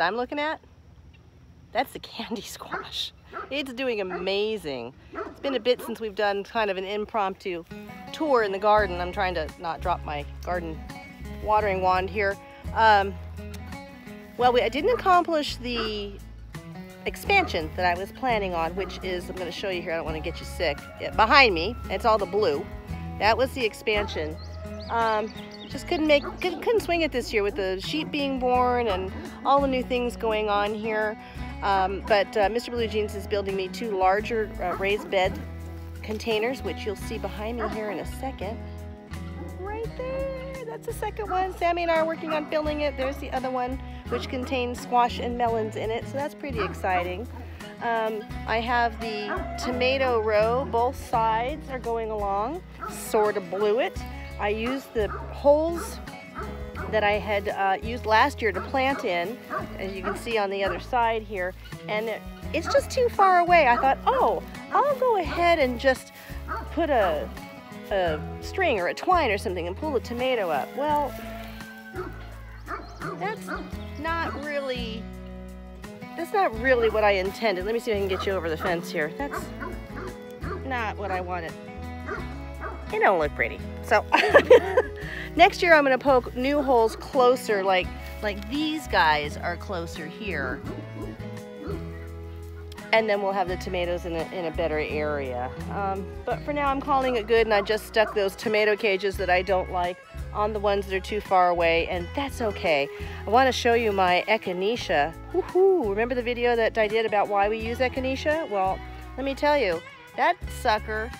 that I'm looking at, that's the candy squash. It's doing amazing. It's been a bit since we've done kind of an impromptu tour in the garden. I'm trying to not drop my garden watering wand here. Um, well, we, I didn't accomplish the expansion that I was planning on, which is, I'm going to show you here, I don't want to get you sick. Behind me, it's all the blue. That was the expansion. Um, just couldn't make, couldn't swing it this year with the sheep being born and all the new things going on here. Um, but uh, Mr. Blue Jeans is building me two larger uh, raised bed containers, which you'll see behind me here in a second. Right there, that's the second one. Sammy and I are working on filling it. There's the other one, which contains squash and melons in it, so that's pretty exciting. Um, I have the tomato row, both sides are going along, sort of blew it. I used the holes that I had uh, used last year to plant in, as you can see on the other side here, and it, it's just too far away. I thought, oh, I'll go ahead and just put a, a string or a twine or something and pull the tomato up. Well, that's not really, that's not really what I intended. Let me see if I can get you over the fence here. That's not what I wanted. It don't look pretty. So next year I'm gonna poke new holes closer, like, like these guys are closer here. And then we'll have the tomatoes in a, in a better area. Um, but for now I'm calling it good and I just stuck those tomato cages that I don't like on the ones that are too far away and that's okay. I want to show you my echinacea. Woohoo! Remember the video that I did about why we use echinacea? Well, let me tell you, that sucker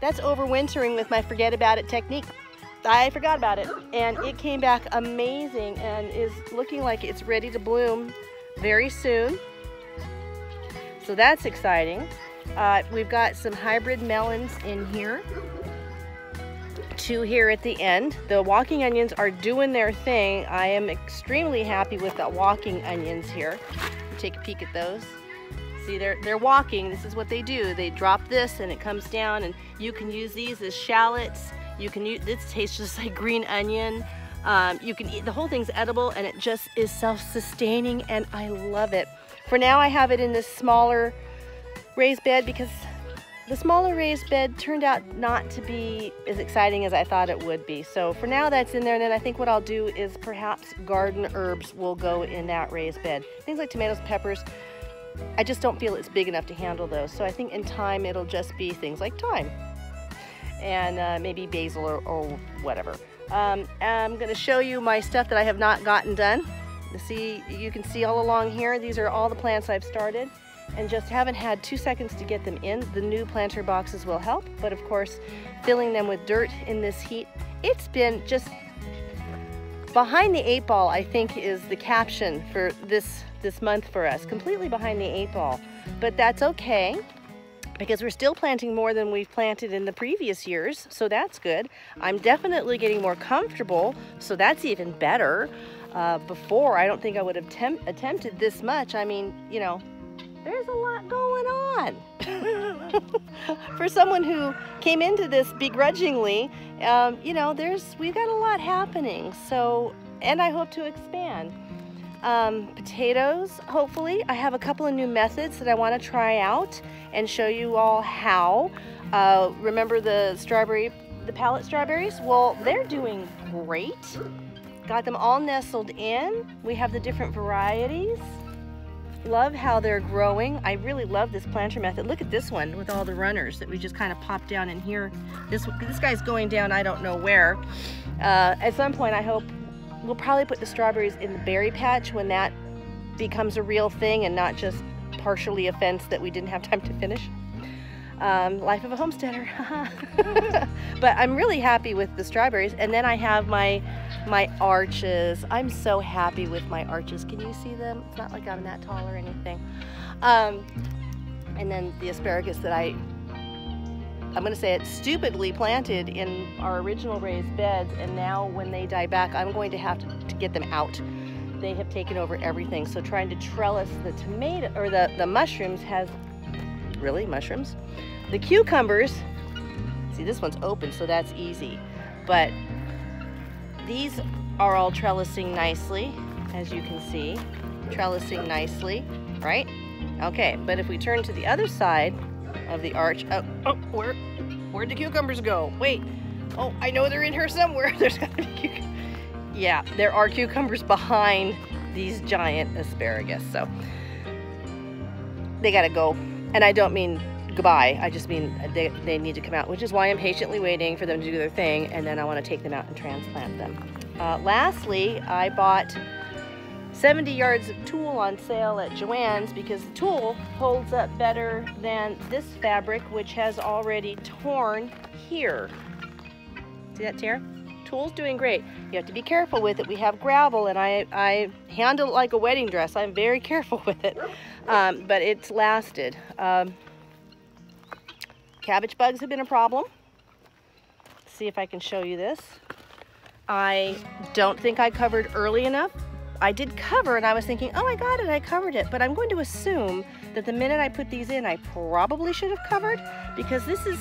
that's overwintering with my forget about it technique. I forgot about it and it came back amazing and is looking like it's ready to bloom very soon. So that's exciting. Uh, we've got some hybrid melons in here. Two here at the end. The walking onions are doing their thing. I am extremely happy with the walking onions here. Take a peek at those. See, they're, they're walking. This is what they do. They drop this and it comes down and you can use these as shallots. You can use, this tastes just like green onion. Um, you can eat, the whole thing's edible and it just is self-sustaining and I love it. For now I have it in this smaller raised bed because the smaller raised bed turned out not to be as exciting as I thought it would be. So for now that's in there and then I think what I'll do is perhaps garden herbs will go in that raised bed. Things like tomatoes, peppers, I just don't feel it's big enough to handle those. So I think in time it'll just be things like thyme and uh, maybe basil or, or whatever. Um, I'm going to show you my stuff that I have not gotten done. See, you can see all along here, these are all the plants I've started and just haven't had two seconds to get them in. The new planter boxes will help, but of course, filling them with dirt in this heat, it's been just behind the eight ball, I think is the caption for this this month for us, completely behind the eight ball. But that's okay because we're still planting more than we've planted in the previous years, so that's good. I'm definitely getting more comfortable, so that's even better. Uh, before, I don't think I would have attempted this much. I mean, you know, there's a lot going on. For someone who came into this begrudgingly, um, you know, there's we've got a lot happening. So, and I hope to expand um, potatoes, hopefully. I have a couple of new methods that I want to try out and show you all how. Uh, remember the strawberry, the pallet strawberries? Well, they're doing great. Got them all nestled in. We have the different varieties. Love how they're growing. I really love this planter method. Look at this one with all the runners that we just kind of popped down in here. This, this guy's going down I don't know where. Uh, at some point I hope We'll probably put the strawberries in the berry patch when that becomes a real thing and not just partially a fence that we didn't have time to finish. Um, life of a homesteader. but I'm really happy with the strawberries. And then I have my my arches. I'm so happy with my arches. Can you see them? It's not like I'm that tall or anything. Um, and then the asparagus that I I'm going to say it, stupidly planted in our original raised beds, and now when they die back, I'm going to have to, to get them out. They have taken over everything, so trying to trellis the tomato, or the, the mushrooms has, really, mushrooms? The cucumbers, see this one's open, so that's easy, but these are all trellising nicely, as you can see, trellising nicely, right? Okay, but if we turn to the other side of the arch, oh, oh where, where'd the cucumbers go? Wait, oh, I know they're in here somewhere. There's gotta be cucumbers. Yeah, there are cucumbers behind these giant asparagus, so they gotta go. And I don't mean goodbye. I just mean they, they need to come out, which is why I'm patiently waiting for them to do their thing, and then I want to take them out and transplant them. Uh, lastly, I bought 70 yards of tulle on sale at Joann's because the tulle holds up better than this fabric, which has already torn here. See that tear? Tulle's doing great. You have to be careful with it. We have gravel and I, I handle it like a wedding dress. I'm very careful with it, um, but it's lasted. Um, Cabbage bugs have been a problem. Let's see if I can show you this. I don't think I covered early enough. I did cover and I was thinking, oh, I got it, I covered it. But I'm going to assume that the minute I put these in, I probably should have covered because this is,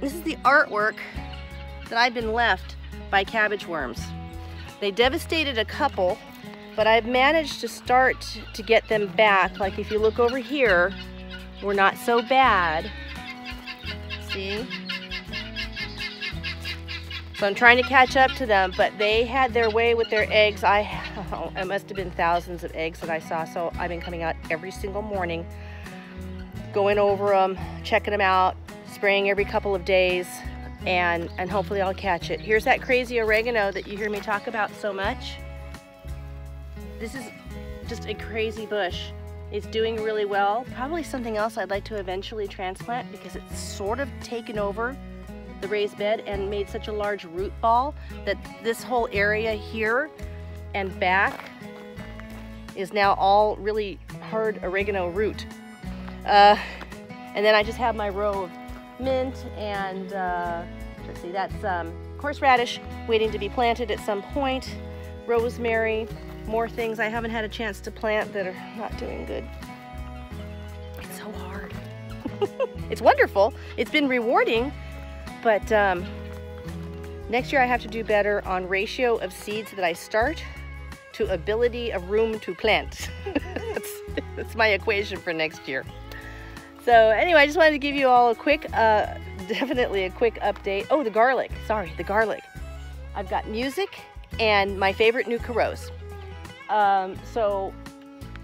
this is the artwork that I've been left by cabbage worms. They devastated a couple, but I've managed to start to get them back. Like if you look over here, we're not so bad see? So I'm trying to catch up to them, but they had their way with their eggs. I, oh, it must have been thousands of eggs that I saw. So I've been coming out every single morning, going over them, checking them out, spraying every couple of days, and, and hopefully I'll catch it. Here's that crazy oregano that you hear me talk about so much. This is just a crazy bush. It's doing really well. Probably something else I'd like to eventually transplant because it's sort of taken over the raised bed and made such a large root ball that this whole area here and back is now all really hard oregano root. Uh, and then I just have my row of mint and uh, let's see, that's um, horseradish waiting to be planted at some point, rosemary, more things I haven't had a chance to plant that are not doing good. It's so hard. it's wonderful. It's been rewarding, but um, next year I have to do better on ratio of seeds that I start to ability of room to plant. that's, that's my equation for next year. So anyway, I just wanted to give you all a quick, uh, definitely a quick update. Oh, the garlic. Sorry, the garlic. I've got music and my favorite Nootka Rose. Um, so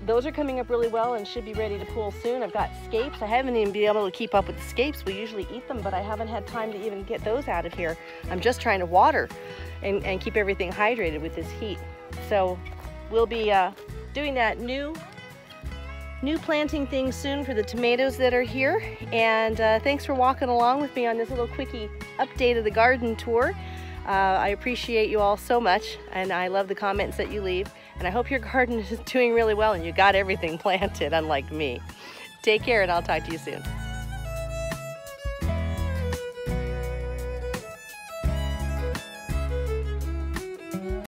those are coming up really well and should be ready to pull soon. I've got scapes. I haven't even been able to keep up with the scapes. We usually eat them, but I haven't had time to even get those out of here. I'm just trying to water and, and keep everything hydrated with this heat. So we'll be uh, doing that new new planting thing soon for the tomatoes that are here. And uh, thanks for walking along with me on this little quickie update of the garden tour. Uh, I appreciate you all so much and I love the comments that you leave. And I hope your garden is doing really well and you got everything planted, unlike me. Take care and I'll talk to you soon.